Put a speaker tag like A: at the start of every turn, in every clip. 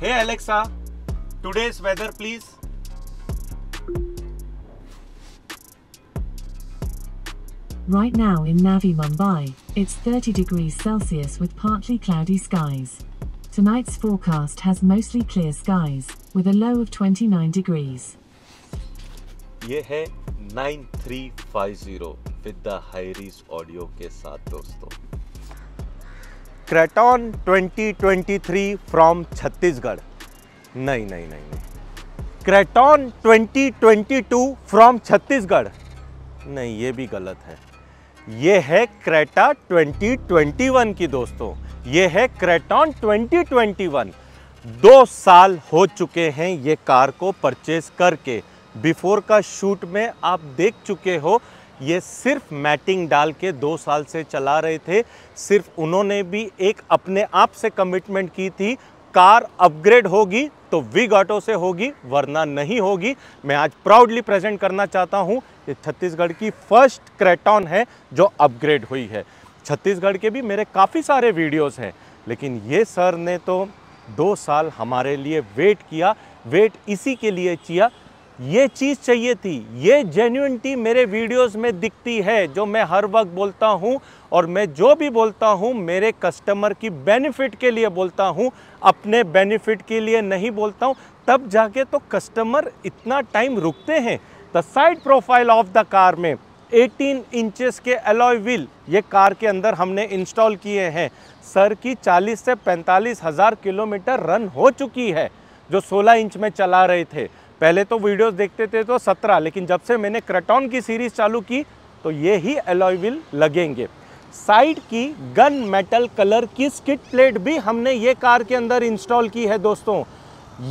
A: Hey Alexa, today's weather please.
B: Right now in Navi Mumbai, it's 30 degrees Celsius with partly cloudy skies. Tonight's forecast has mostly clear skies, with a low of 29 degrees.
A: ये है 9350 with the हाईरीज audio के साथ दोस्तों craton 2023 from Chhattisgarh नहीं नहीं नहीं नहीं. Craton 2022 from Chhattisgarh नहीं, ये भी गलत है. ये है क्रेटा 2021 की दोस्तों. ये है क्रेटॉन 2021 दो साल हो चुके हैं ये कार को परचेज करके. बिफोर का शूट में आप देख चुके हो ये सिर्फ़ मैटिंग डाल के दो साल से चला रहे थे। सिर्फ़ उन्होंने भी एक अपने आप से कमिटमेंट की थी। कार अपग्रेड होगी तो विग ऑटो से होगी, वरना नहीं होगी। मैं आज प्राउडली प्रेजेंट करना चाहता हूँ, ये छत्तीसगढ़ की फ़र्स्ट क्रेटॉन है जो अपग्रेड हुई है। छत्तीसगढ़ के भी मेरे काफ़ी सारे वीडियोस हैं, लेकिन ये सर ने तो दो साल हमारे लिए वेट किया वेट इसी के लिए किया। ये चीज़ चाहिए थी। ये जेन्यूनिटी मेरे वीडियोस में दिखती है, जो मैं हर वक्त बोलता हूँ और मैं जो भी बोलता हूँ, मेरे कस्टमर की बेनिफिट के लिए बोलता हूँ, अपने बेनिफिट के लिए नहीं बोलता हूँ। तब जाके तो कस्टमर इतना टाइम रुकते हैं। The side profile of the car में 18 इंचेस के एलॉय व्हील ये कार के अंदर हमने इंस्टॉल किए हैं। सर की 40 से पैंतालीस हज़ार किलोमीटर रन हो चुकी है, जो 16 इंच में चला रहे थे। पहले तो वीडियोस देखते थे तो 17 लेकिन जब से मैंने क्रटॉन की सीरीज़ चालू की तो ये ही एलॉय व्हील लगेंगे। साइड की गन मेटल कलर की स्किट प्लेट भी हमने ये कार के अंदर इंस्टॉल की है दोस्तों।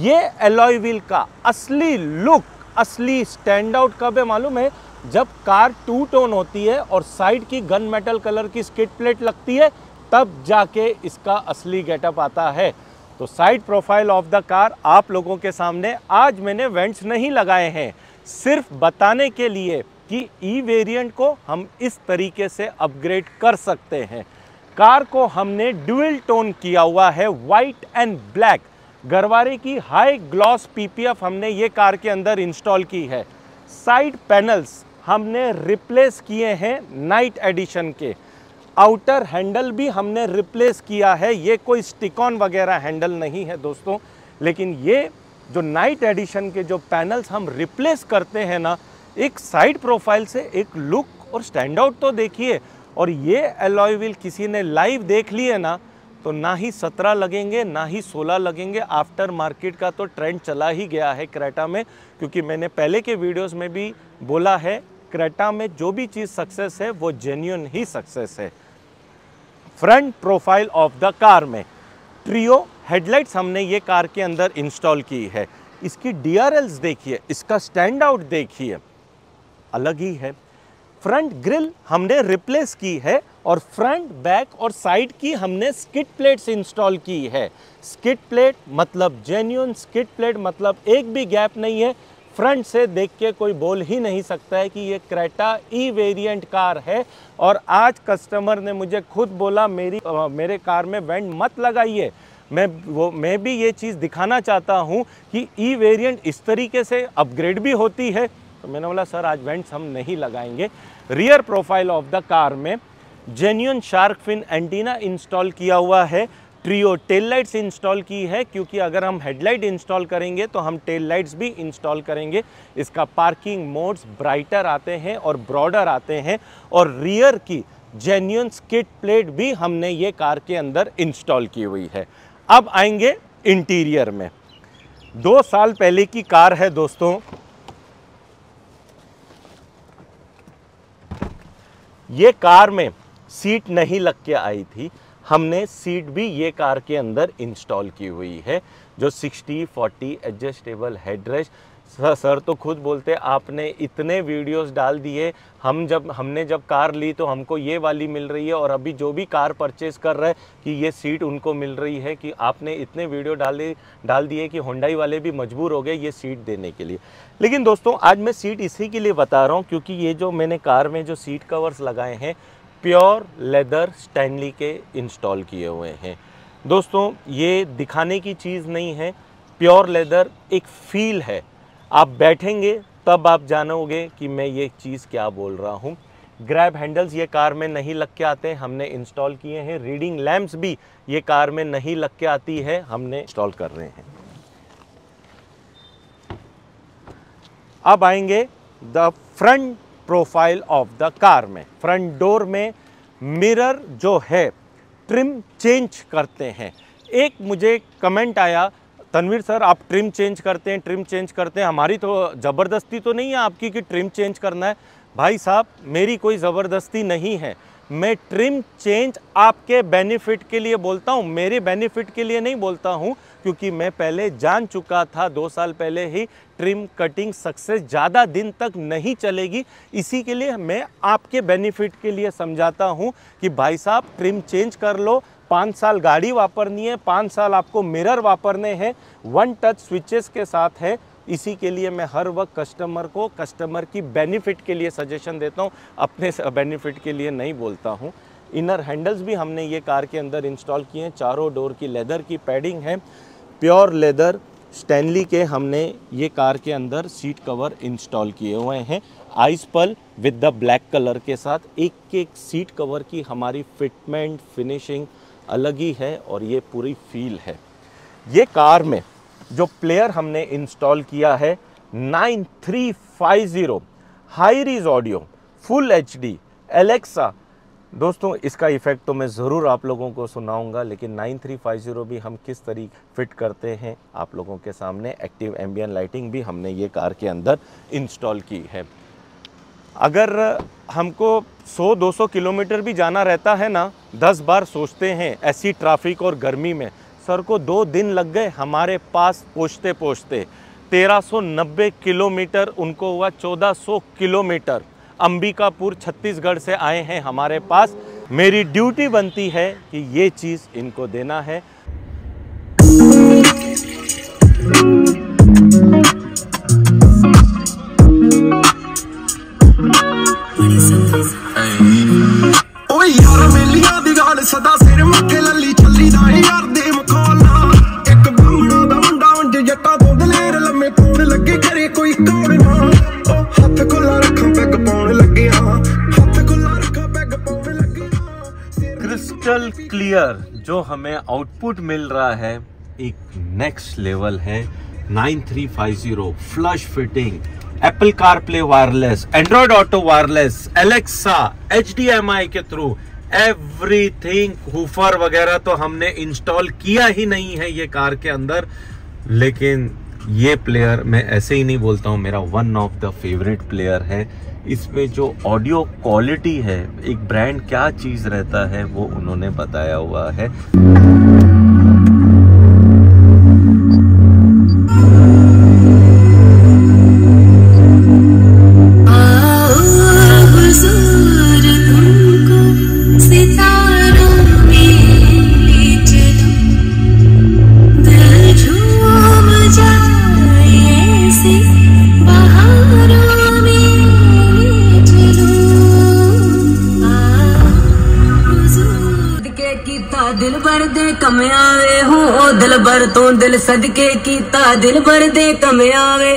A: ये एलॉय व्हील का असली लुक असली स्टैंड आउट कब है मालूम है? जब कार टू टोन होती है और साइड की गन मेटल कलर की स्किट प्लेट लगती है, तब जाके इसका असली गेटअप आता है। तो side profile of the car आप लोगों के सामने आज मैंने वेंट्स नहीं लगाए हैं। सिर्फ़ बताने के लिए कि ई वेरिएंट को हम इस तरीके से अपग्रेड कर सकते हैं। कार को हमने ड्यूल टोन किया हुआ है वाइट एंड ब्लैक गरवारे की हाई ग्लॉस पीपीएफ हमने ये कार के अंदर इंस्टॉल की है। साइड पैनल्स हमने रिप्लेस किए हैं नाइट एडिशन के। आउटर हैंडल भी हमने रिप्लेस किया है। ये कोई स्टिकॉन वगैरह हैंडल नहीं है दोस्तों। लेकिन ये जो नाइट एडिशन के जो पैनल्स हम रिप्लेस करते हैं ना, एक साइड प्रोफ़ाइल से एक लुक और स्टैंड आउट तो देखिए। और ये एलॉय व्हील किसी ने लाइव देख लिए ना तो ना ही सत्रह लगेंगे, ना ही सोलह लगेंगे। आफ्टर मार्केट का तो ट्रेंड चला ही गया है क्रेटा में, क्योंकि मैंने पहले के वीडियोस में भी बोला है क्रेटा में जो भी चीज़ सक्सेस है, वो जेन्यून ही सक्सेस है। Front profile of the car में। ट्रियो हेडलाइट्स हमने ये कार के अंदर इंस्टॉल की है। इसकी डी देखिए, इसका स्टैंड आउट देखिए। अलग ही है। फ्रंट ग्रिल हमने रिप्लेस की है और फ्रंट, बैक और साइड की हमने स्किट प्लेट्स इंस्टॉल की है। स्किट प्लेट मतलब जेन्यून स्किट प्लेट मतलब एक भी गैप नहीं है। फ्रंट से देख के कोई बोल ही नहीं सकता है कि ये क्रेटा ई वेरिएंट कार है। और आज कस्टमर ने मुझे खुद बोला मेरी आ, मेरे कार में वेंट मत लगाइए। मैं वो मैं भी ये चीज़ दिखाना चाहता हूँ कि ई वेरिएंट इस तरीके से अपग्रेड भी होती है। तो मैंने बोला सर आज वेंट्स हम नहीं लगाएँगे। Rear profile of the car में genuine shark fin antenna install किया हुआ है। ट्रियो टेल लाइट्स इंस्टॉल की है, क्योंकि अगर हम हेडलाइट इंस्टॉल करेंगे तो हम टेल लाइट्स भी इंस्टॉल करेंगे। इसका पार्किंग मोड्स ब्राइटर आते हैं और ब्रॉडर आते हैं, और रियर की जेन्यून स्किट प्लेट भी हमने ये कार के अंदर इंस्टॉल की हुई है। अब आएँगे इंटीरियर में। दो साल पहले की कार है दोस्तों। ये कार में सीट नहीं लग के आई थी। हमने सीट भी ये कार के अंदर इंस्टॉल की हुई है, जो 60 40 एडजस्टेबल हेडरेस्ट। सर सर तो खुद बोलते आपने इतने वीडियोस डाल दिए, हम जब, हमने जब कार ली तो हमको ये वाली मिल रही है, और अभी जो भी कार परचेज़ कर रहे हैं कि ये सीट उनको मिल रही है कि आपने इतने वीडियो डाले, डाल दिए कि होंडाई वाले भी मजबूर हो गए ये सीट देने के लिए। लेकिन दोस्तों, आज मैं सीट इसी के लिए बता रहा हूँ, क्योंकि ये जो मैंने कार में जो सीट कवर्स लगाए हैं प्योर लेदर स्टैनली के इंस्टॉल किए हुए हैं। दोस्तों, ये दिखाने की चीज़ नहीं है। प्योर लेदर एक फील है। आप बैठेंगे, तब आप जानोगे कि मैं ये चीज़ क्या बोल रहा हूँ। ग्रैब हैंडल्स ये कार में नहीं लग के आते हैं। हमने इंस्टॉल किए हैं। रीडिंग लैंप्स भी ये कार में नहीं लग के आती है। हमने इंस्टॉल कर रहे हैं। अब आएँगे the front profile of the car में। फ्रंट डोर में मिरर जो है ट्रिम चेंज करते हैं। एक मुझे कमेंट आया, तनवीर सर, आप ट्रिम चेंज करते हैं ट्रिम चेंज करते हैं। हमारी तो ज़बरदस्ती तो नहीं है आपकी कि ट्रिम चेंज करना है। भाई साहब, मेरी कोई ज़बरदस्ती नहीं है। मैं ट्रिम चेंज आपके बेनिफिट के लिए बोलता हूँ, मेरे बेनिफिट के लिए नहीं बोलता हूँ, क्योंकि मैं पहले जान चुका था, दो साल पहले ही ट्रिम कटिंग सक्सेस ज़्यादा दिन तक नहीं चलेगी। इसी के लिए मैं आपके बेनिफिट के लिए समझाता हूँ कि भाई साहब ट्रिम चेंज कर लो। पाँच साल गाड़ी वापरनी है, पाँच साल आपको मिरर वापरने हैं। वन टच स्विचेस के साथ है। इसी के लिए मैं हर वक्त कस्टमर को कस्टमर की बेनिफिट के लिए सजेशन देता हूँ, अपने बेनिफिट के लिए नहीं बोलता हूँ। इनर हैंडल्स भी हमने ये कार के अंदर इंस्टॉल किए हैं, चारों डोर की लेदर की पैडिंग है प्योर लेदर स्टैनली के हमने ये कार के अंदर सीट कवर इंस्टॉल किए हुए हैं। आइस पल विद द ब्लैक कलर के साथ एक एक सीट कवर की हमारी फिटमेंट फिनिशिंग अलग ही है और ये पूरी फील है। ये कार में जो प्लेयर हमने इंस्टॉल किया है 9350 hi res audio full H D Alexa दोस्तों, इसका इफ़ेक्ट तो मैं ज़रूर आप लोगों को सुनाऊँगा, लेकिन 9350 भी हम किस तरीके फिट करते हैं, आप लोगों के सामने एक्टिव एम्बियन लाइटिंग भी हमने ये कार के अंदर इंस्टॉल की है। अगर हमको 100-200 किलोमीटर भी जाना रहता है ना 10 बार सोचते हैं ऐसी ट्रैफ़िक और गर्मी में सर को दो दिन लग गए हमारे पास पहुँचते पहुँचते 1390 किलोमीटर उनको हुआ 1400 किलोमीटर। अंबिकापुर, छत्तीसगढ़ से आए हैं हमारे पास। मेरी ड्यूटी बनती है कि ये चीज़ इनको देना है। क्लियर जो हमें आउटपुट मिल रहा है, एक नेक्स्ट लेवल है। 9350 flush fitting Apple car play wireless Android auto wireless Alexa HDMI के थ्रू एवरीथिंग हुफर वगैरह तो हमने इंस्टॉल किया ही नहीं है ये कार के अंदर। लेकिन ये प्लेयर मैं ऐसे ही नहीं बोलता हूँ, मेरा one of the favourite player है। इसमें जो ऑडियो क्वालिटी है, एक ब्रांड क्या चीज़ रहता है, वो उन्होंने बताया हुआ है।
C: तो दिल सदके कीता, दिल भर दे कम आवे। ओ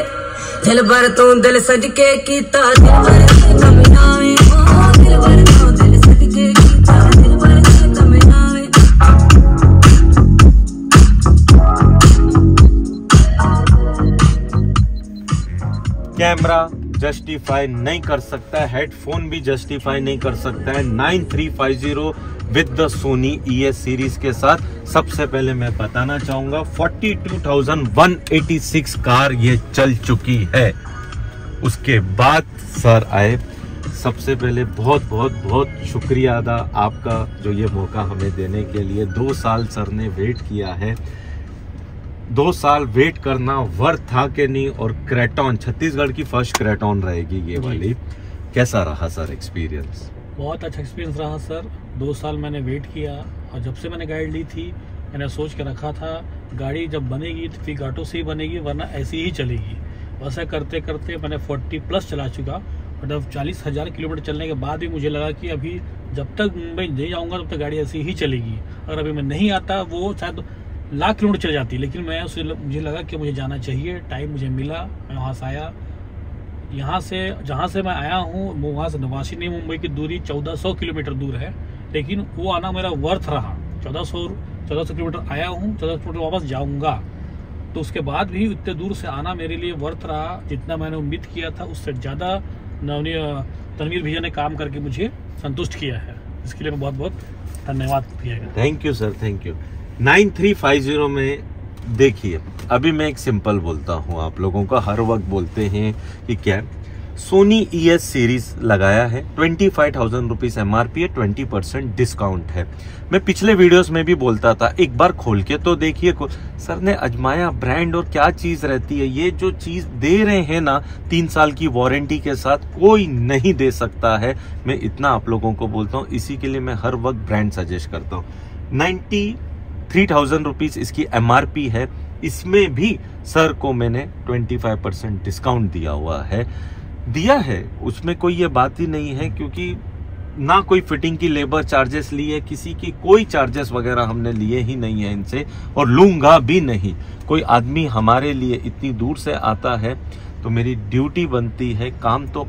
C: दिल भर तो दिल सदके कीता, दिल भर दे कम आवे।
A: कैमरा जस्टिफाई नहीं कर सकता, हेडफोन भी जस्टिफाई नहीं कर सकता है। 9350 with the Sony E S series के साथ। सबसे पहले मैं बताना चाहूँगा 42,186 कार ये चल चुकी है। उसके बाद सर आए। सबसे पहले बहुत बहुत बहुत शुक्रिया अदा आपका जो ये मौका हमें देने के लिए। दो साल सर ने वेट किया है। दो साल वेट करना वर्थ था कि नहीं? और क्रेटॉन छत्तीसगढ़ की फ़र्स्ट क्रेटॉन रहेगी ये वाली। कैसा रहा सर एक्सपीरियंस
D: बहुत अच्छा एक्सपीरियंस रहा सर दो साल मैंने वेट किया और जब से मैंने गाइड ली थी, मैंने सोच के रखा था, गाड़ी जब बनेगी तो फिर घाटों से ही बनेगी, वरना ऐसी ही चलेगी। वैसा करते करते मैंने 40 प्लस चला चुका मतलब चालीस हज़ार किलोमीटर चलने के बाद भी मुझे लगा कि अभी जब तक मुंबई नहीं जाऊँगा, तब तक गाड़ी ऐसी ही चलेगी। अगर अभी मैं नहीं आता, वो शायद लाख किलोमीटर चल जाती, लेकिन मैं उसे मुझे लगा कि मुझे जाना चाहिए टाइम मुझे मिला, मैं वहाँ से आया। यहाँ से, जहाँ से मैं आया हूँ वहाँ से नवासी मुंबई की दूरी 1400 किलोमीटर दूर है, लेकिन वो आना मेरा वर्थ रहा। 1400 1400 किलोमीटर आया हूँ 1400 किलोमीटर वापस जाऊँगा। तो उसके बाद भी इतने दूर से आना मेरे लिए वर्थ रहा, जितना मैंने उम्मीद किया था, उससे ज़्यादा नवनी तनवीर भैया ने काम करके मुझे संतुष्ट किया है। इसके लिए मैं बहुत बहुत धन्यवाद भैया
A: thank you sir thank you 9350 में देखिए, अभी मैं एक सिंपल बोलता हूँ, आप लोगों का हर वक्त बोलते हैं कि क्या सोनी ई एस सीरीज़ लगाया है twenty five thousand rupees M R P है ट्वेंटी परसेंट डिस्काउंट है। मैं पिछले वीडियोस में भी बोलता था, एक बार खोल के तो देखिए सर ने अजमाया ब्रांड और क्या चीज़ रहती है? ये जो चीज़ दे रहे हैं ना, तीन साल की वारंटी के साथ, कोई नहीं दे सकता है। मैं इतना आप लोगों को बोलता हूँ, इसी के लिए मैं हर वक्त ब्रांड सजेस्ट करता हूँ। नाइन्टी थ्री थाउज़ेंड रुपीज़ इसकी एमआरपी है। इसमें भी, सर को मैंने ट्वेंटी फाइव परसेंट डिस्काउंट दिया हुआ है। दिया है, उसमें कोई ये बात ही नहीं है, क्योंकि ना कोई फिटिंग की लेबर चार्जेस लिए, किसी की कोई चार्जेस वगैरह हमने लिए ही नहीं है इनसे, और लूँगा भी नहीं। कोई आदमी हमारे लिए इतनी दूर से आता है तो मेरी ड्यूटी बनती है काम तो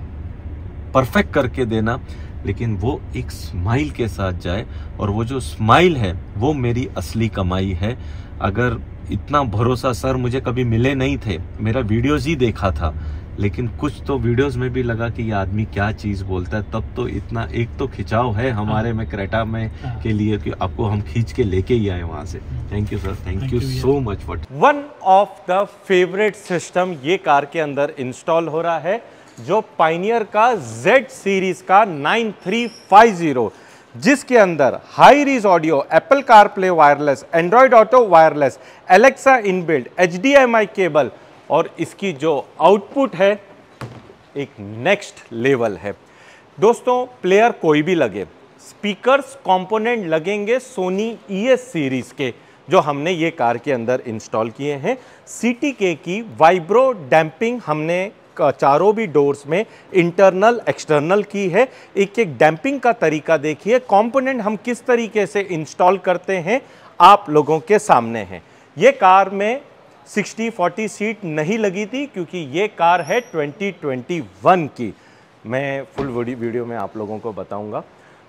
A: परफेक्ट करके देना। लेकिन वो एक स्माइल के साथ जाए और वो जो स्माइल है वो मेरी असली कमाई है। अगर इतना भरोसा सर मुझे कभी मिले नहीं थे मेरा वीडियोज़ ही देखा था लेकिन कुछ तो वीडियोस में भी लगा कि ये आदमी क्या चीज़ बोलता है। तब तो इतना एक तो खिंचाव है हमारे हाँ। में क्रेटा में हाँ। के लिए कि आपको हम खींच के लेके ही आए वहाँ से। Thank you sir thank you so much for one of the favourite system ये कार के अंदर इंस्टॉल हो रहा है। जो पाइनियर का Z सीरीज़ का 9350 जिसके अंदर hi res audio Apple car play wireless Android auto wireless Alexa inbuilt H cable और इसकी जो आउटपुट है, एक नेक्स्ट लेवल है। दोस्तों प्लेयर कोई भी लगे स्पीकर्स कंपोनेंट लगेंगे सोनी एस सीरीज़ के, जो हमने ये कार के अंदर इंस्टॉल किए हैं। सी की वाइब्रो डैम्पिंग हमने चारों भी डोर्स में इंटरनल, एक्सटर्नल की है। एक एक डैम्पिंग का तरीका देखिए कंपोनेंट हम किस तरीके से इंस्टॉल करते हैं, आप लोगों के सामने हैं। ये कार में 60 40 सीट नहीं लगी थी, क्योंकि ये कार है 2021 की। मैं फुल वीडियो में आप लोगों को बताऊँगा।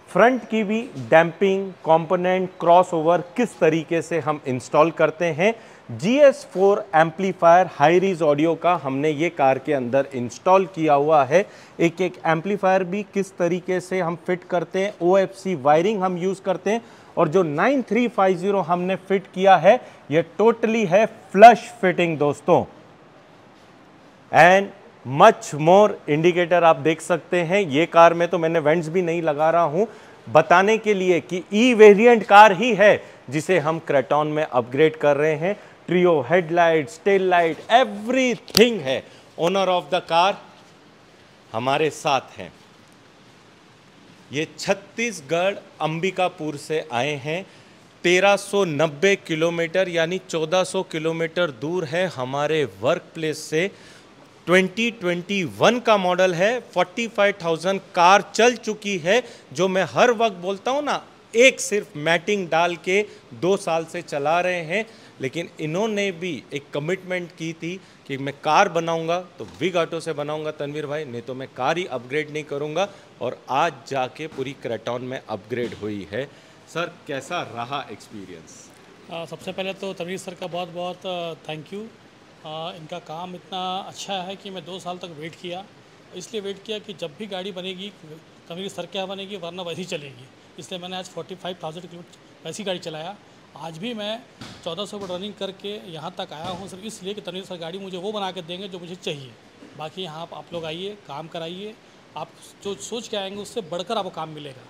A: फ्रंट की भी डैम्पिंग कंपोनेंट क्रॉसओवर किस तरीके से हम इंस्टॉल करते हैं GS4 amplifier high res audio का हमने ये कार के अंदर इंस्टॉल किया हुआ है। एक एक एम्पलीफायर भी किस तरीके से हम फिट करते हैं ओएफसी वायरिंग हम यूज़ करते हैं और जो 9350 हमने फिट किया है, ये टोटली है फ्लश फिटिंग दोस्तों। एंड मच मोर इंडिकेटर आप देख सकते हैं, ये कार में तो मैंने वेंट्स भी नहीं लगा रहा हूँ। बताने के लिए कि ई वेरिएंट कार ही है जिसे हम क्रेटॉन में अपग्रेड कर रहे हैं। Trio headlight tail light everything है. ओनर ऑफ़ द कार हमारे साथ हैं. ये छत्तीसगढ़ अंबिकापुर से आए हैं. 1390 किलोमीटर यानी 1400 किलोमीटर दूर है हमारे वर्क प्लेस से 2021 का मॉडल है. 45,000 कार चल चुकी है जो मैं हर वक्त बोलता हूँ ना एक सिर्फ़ मैटिंग डाल के दो साल से चला रहे हैं. लेकिन इन्होंने भी एक कमिटमेंट की थी कि मैं कार बनाऊँगा तो विग ऑटो से बनाऊँगा तनवीर भाई नहीं तो मैं कार ही अपग्रेड नहीं करूँगा और आज जाके पूरी क्रेटॉन में अपग्रेड हुई है। सर कैसा रहा एक्सपीरियंस
D: सबसे पहले तो तनवीर सर का बहुत बहुत थैंक यू आ, इनका काम इतना अच्छा है कि मैं दो साल तक वेट किया। इसलिए वेट किया कि जब भी गाड़ी बनेगी तनवीर सर क्या बनेगी वरना वैसी चलेगी। इसलिए मैंने आज फोर्टी फाइव थाउज़ेंड किलोमीटर वैसी गाड़ी चलाया। आज भी मैं 1400 सौ रनिंग करके यहाँ तक आया हूँ सिर्फ़ इसलिए कि तनवीर सर गाड़ी मुझे वो बना के देंगे जो मुझे चाहिए। बाकी यहाँ आप, आप लोग आइए काम कराइए। आप जो सोच के आएँगे उससे बढ़कर आपको काम मिलेगा।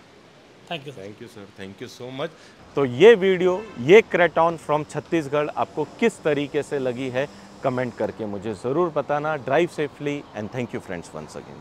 D: Thank you
A: thank you sir thank you so much तो ये वीडियो ये क्रेटॉन फ्रॉम छत्तीसगढ़ आपको किस तरीके से लगी है कमेंट करके मुझे ज़रूर बताना। Drive safely and thank you friends once again